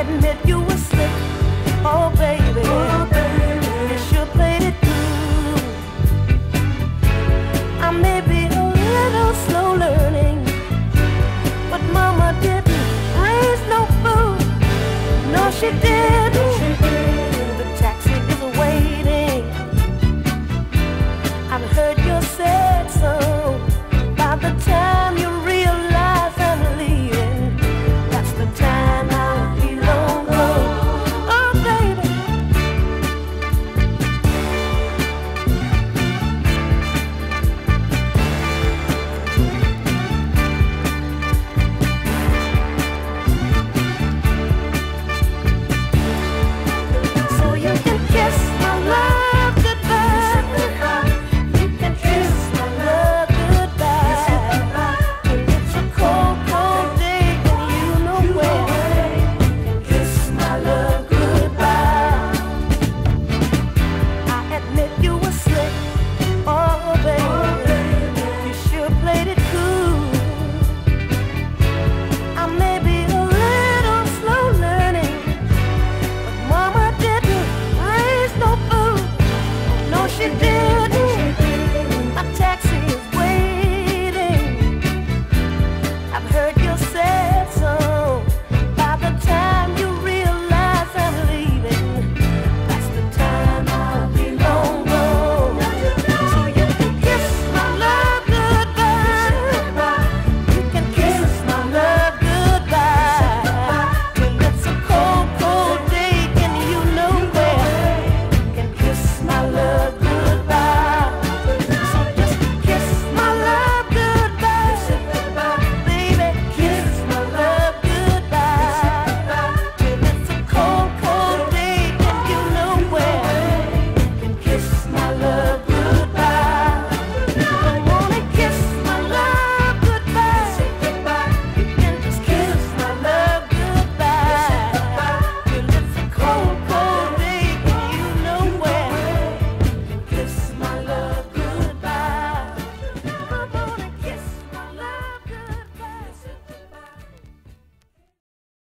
admit you were slick. Oh, baby. Oh, baby. You sure played it through. I may be a little slow learning, but Mama didn't raise no fool. No, she didn't.